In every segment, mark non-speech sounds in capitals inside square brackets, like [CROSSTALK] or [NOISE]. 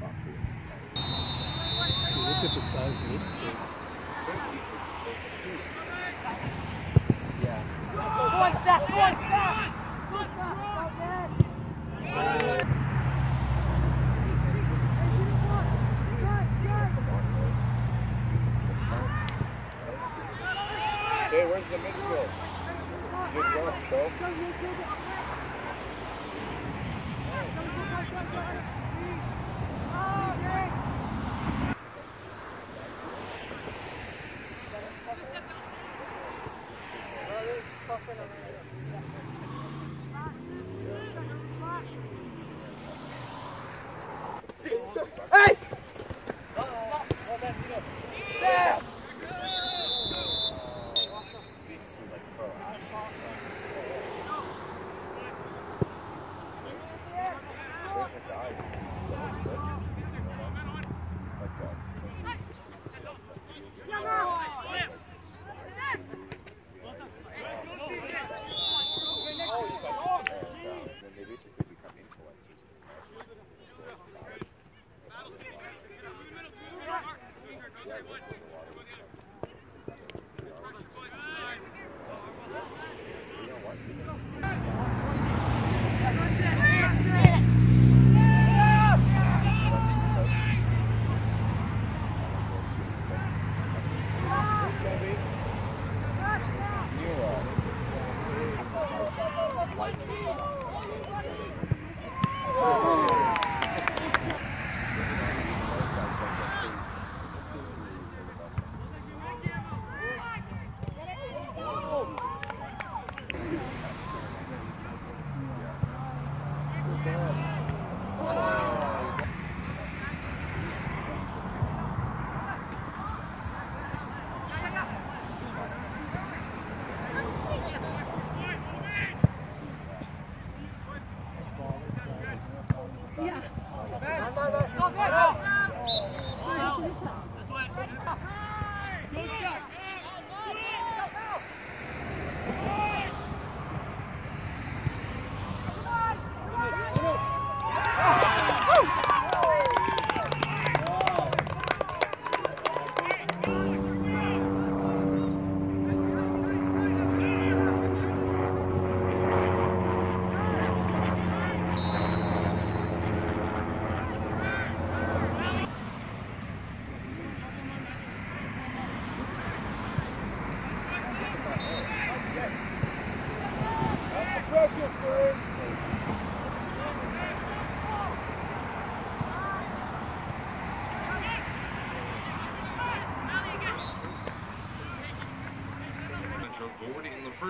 Look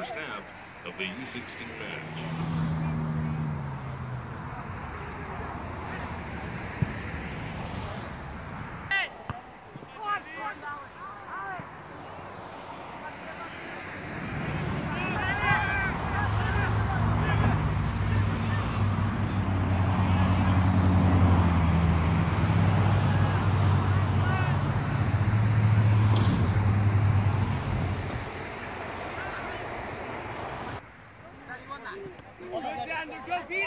first half of the U16 match. Hey!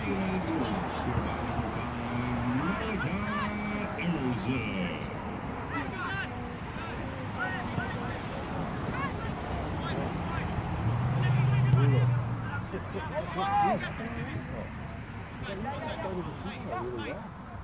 39 goals scored by number. Started the season out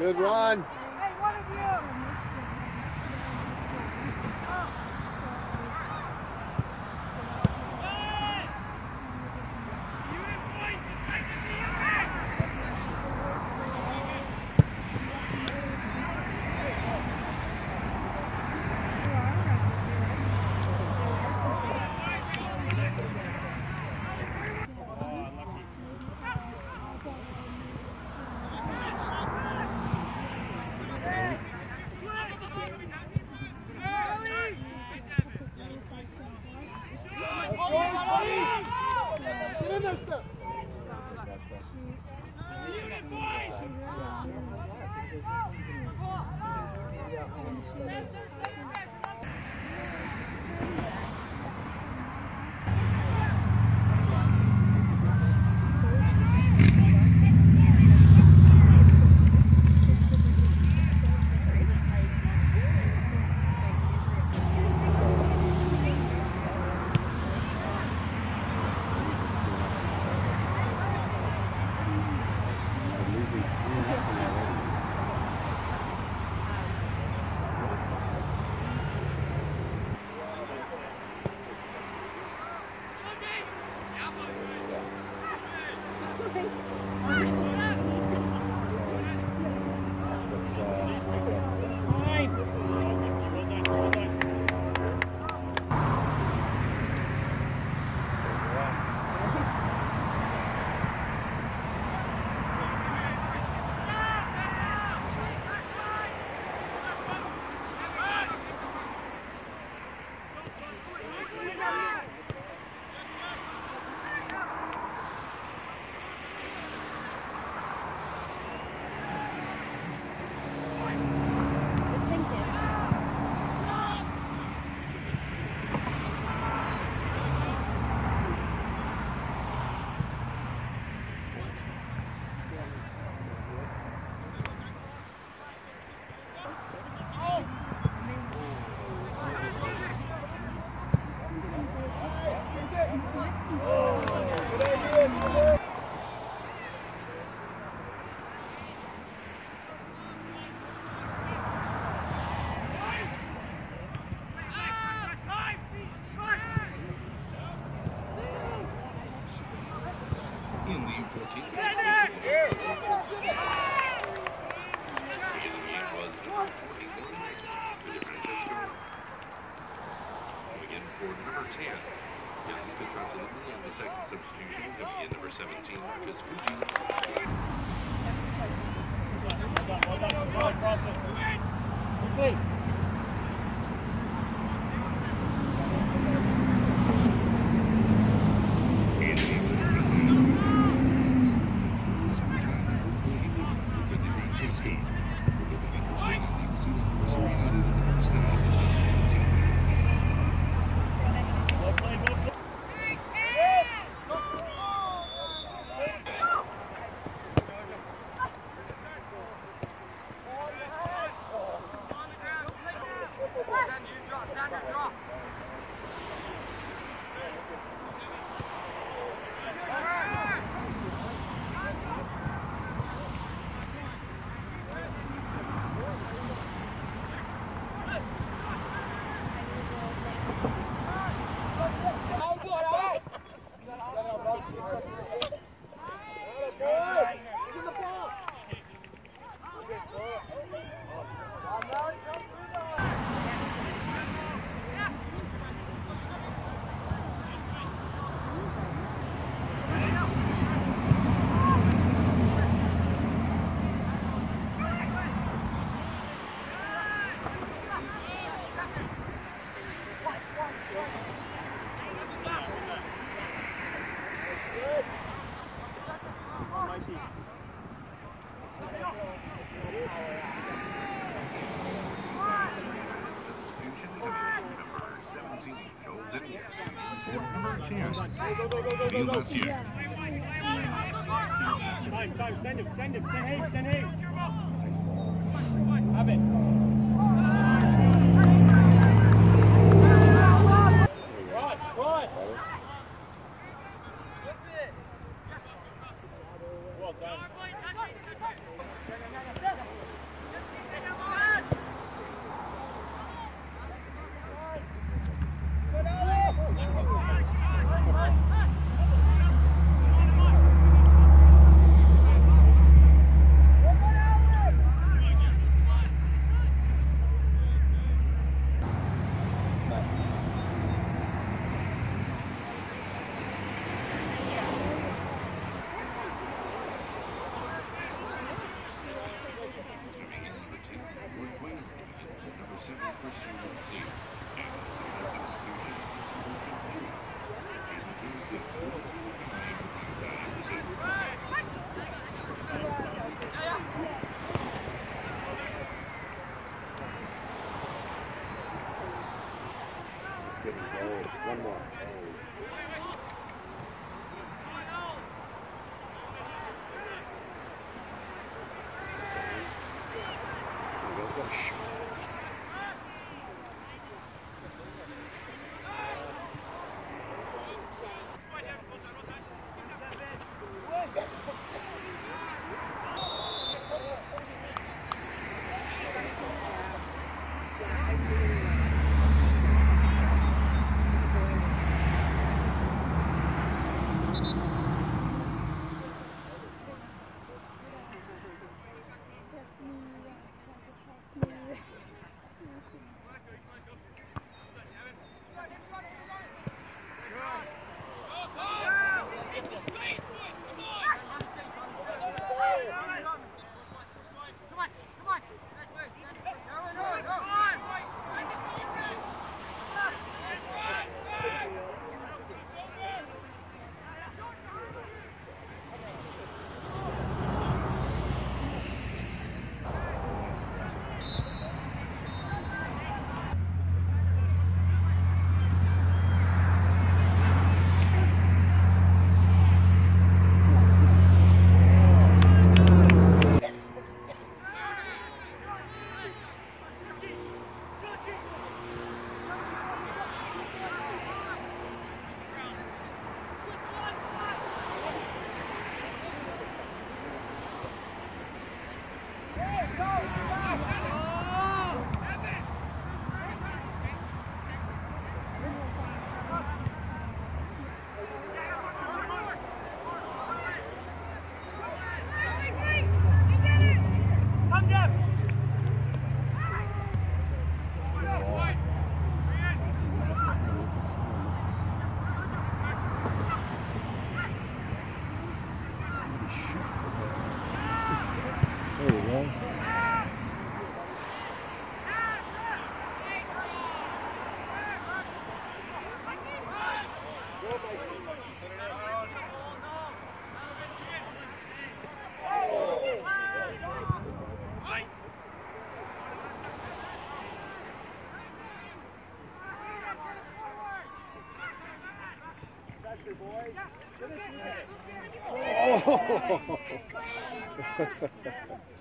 Good run. 10. Yannick Petrosalini on the second substitution will be in number 17, Marcus Fuji. Quickly. Bill Messier. Time, time, send him, send him, send him. no, no, no. Oh! [LAUGHS]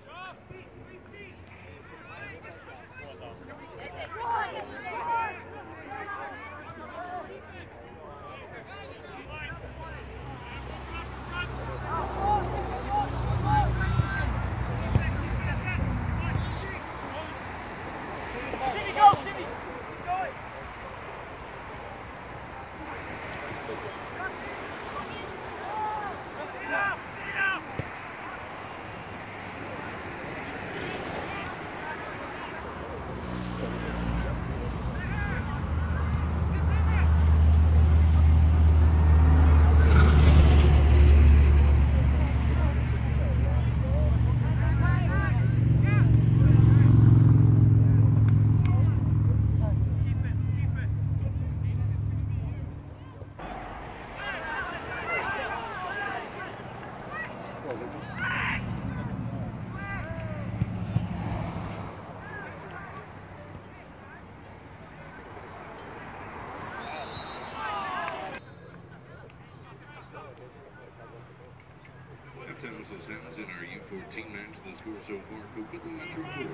Sounds in our U14 match. The score so far, Coquitlam Metro 4,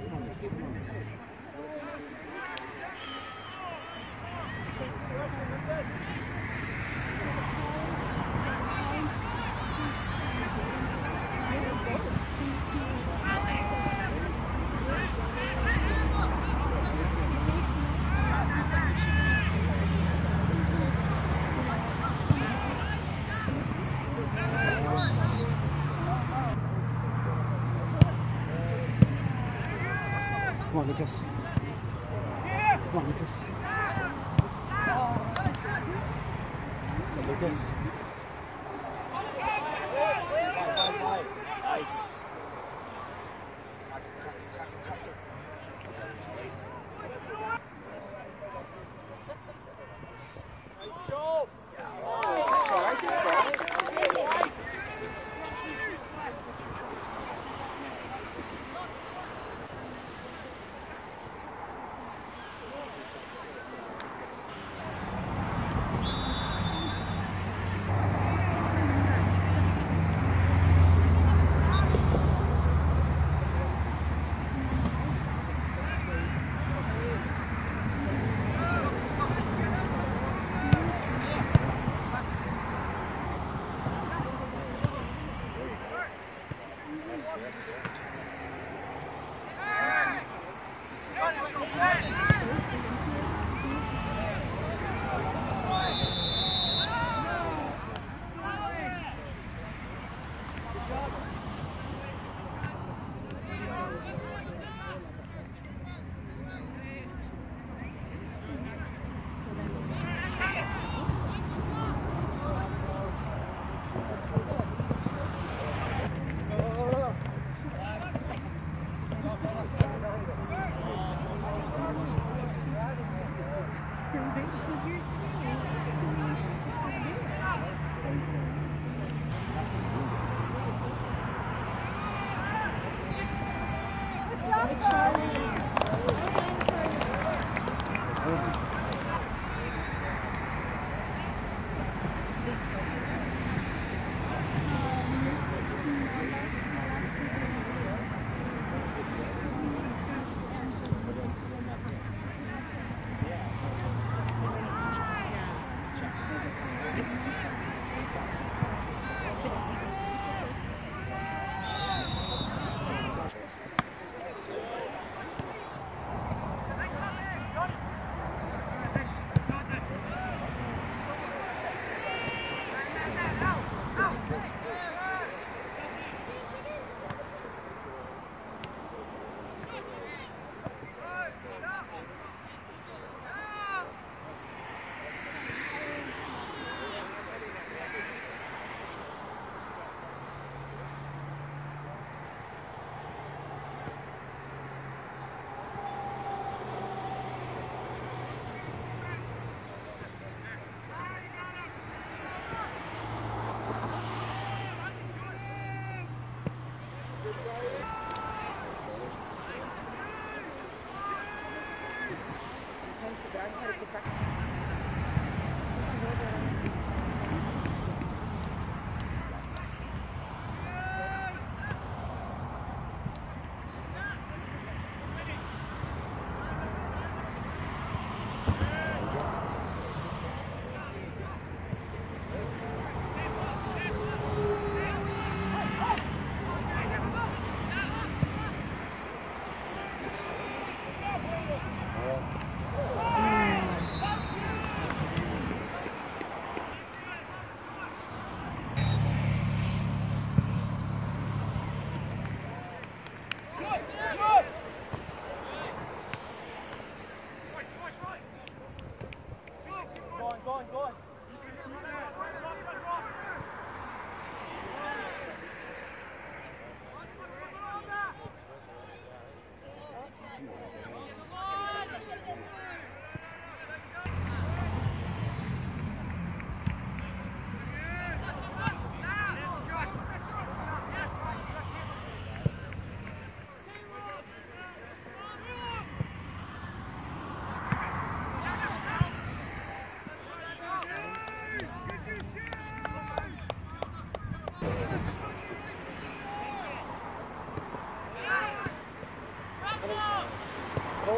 comics. on, Lucas. Come on, Lucas. Come on, Lucas. Yeah.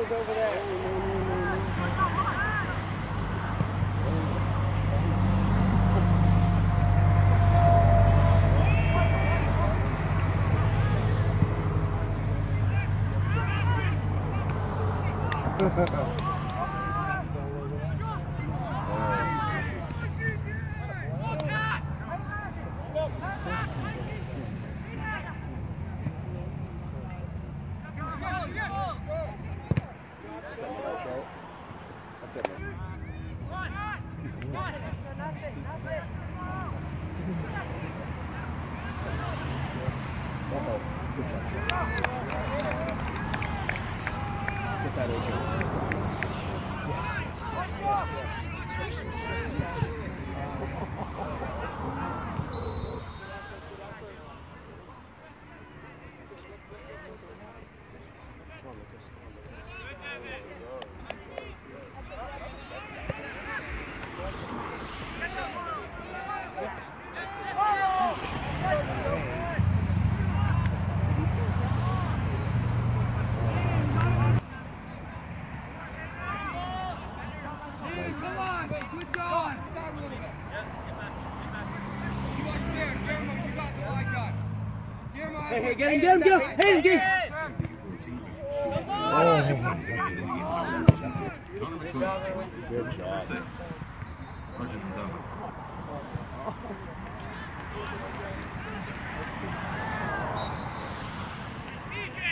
goes over there. Ha ha ha. Okay, get him, get him, get him. Hayden, get him. Oh. Good job. BJ!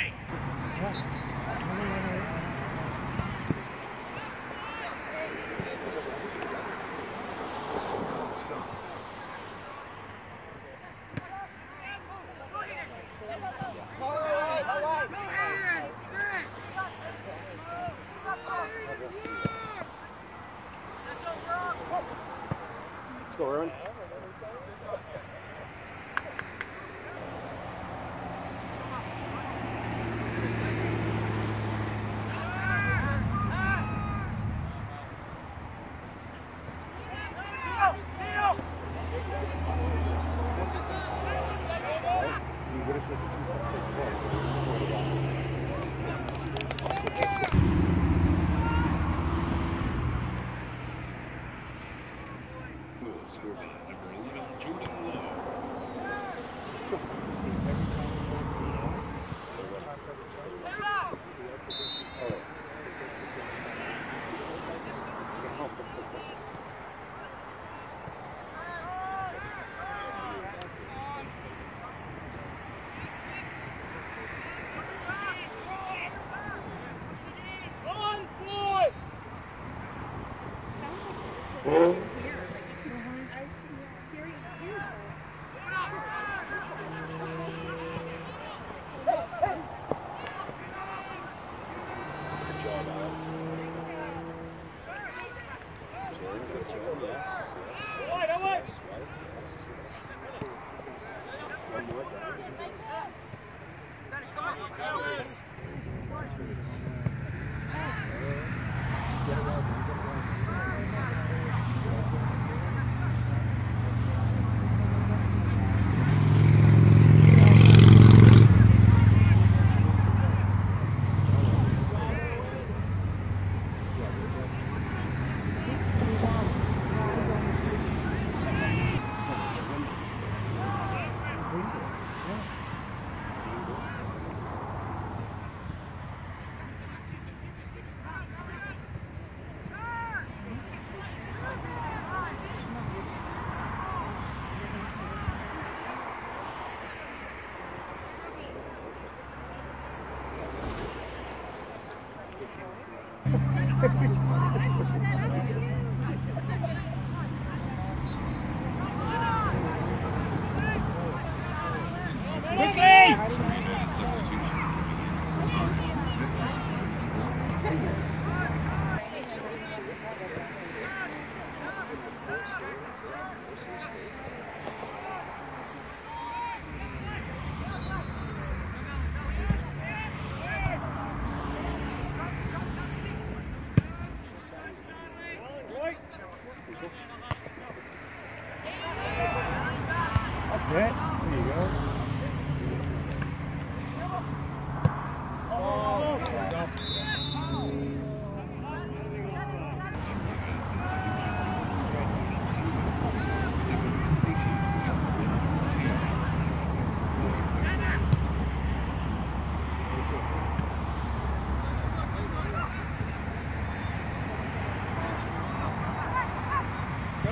Ai, que tristeza.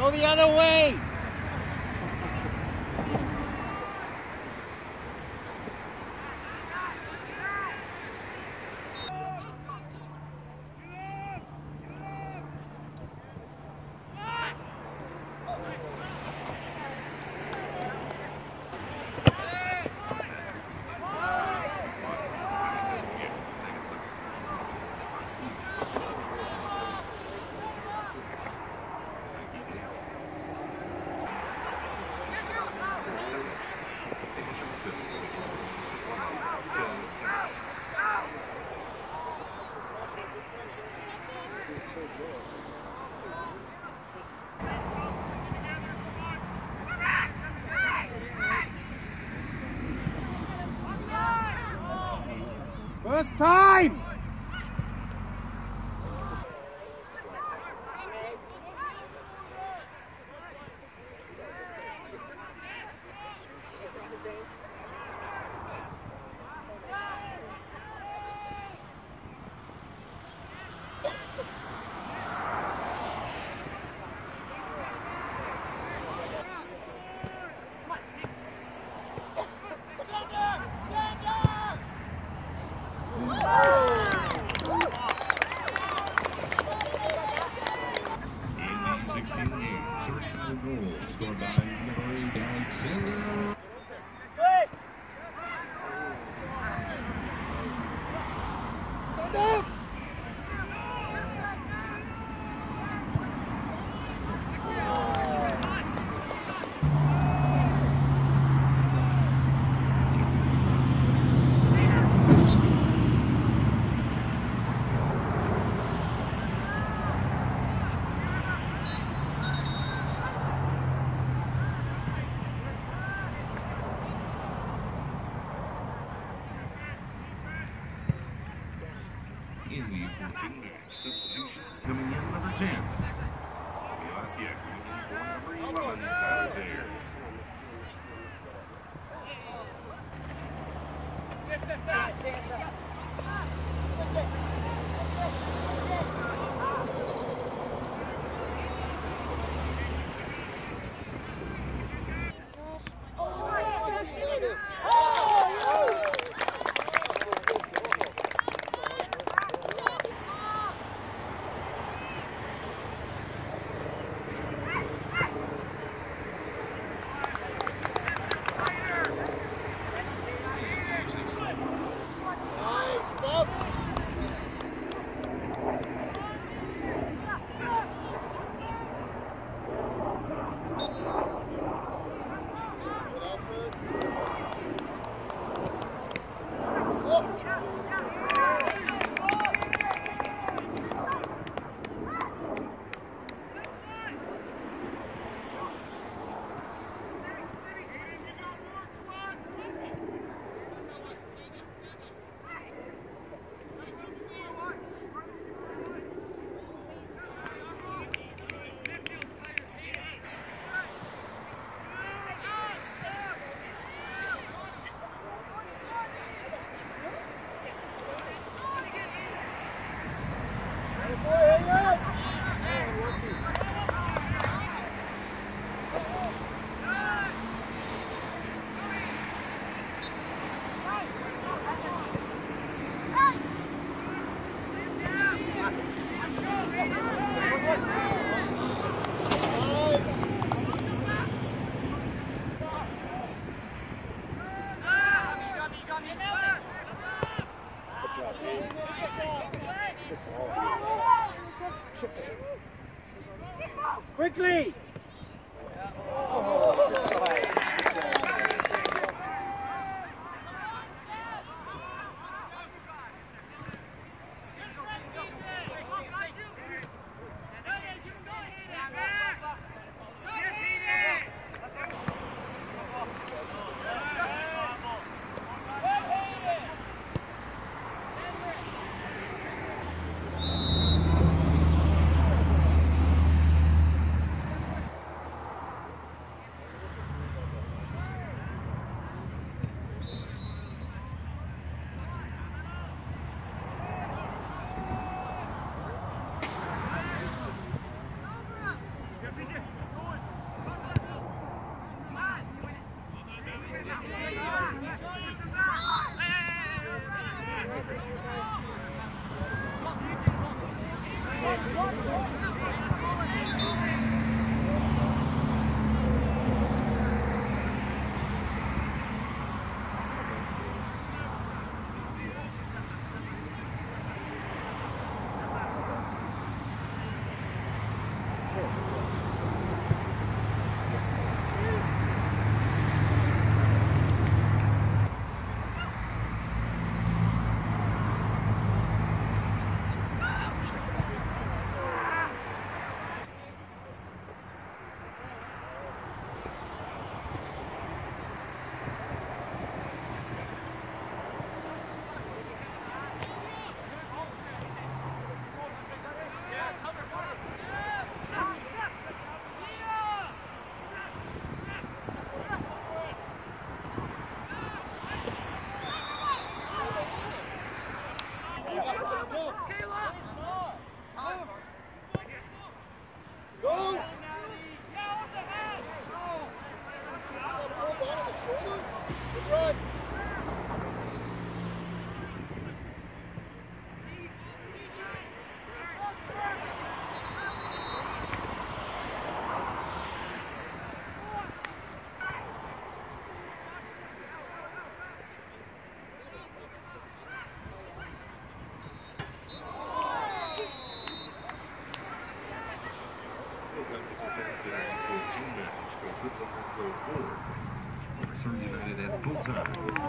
Go the other way! First time! 10th. United at full time.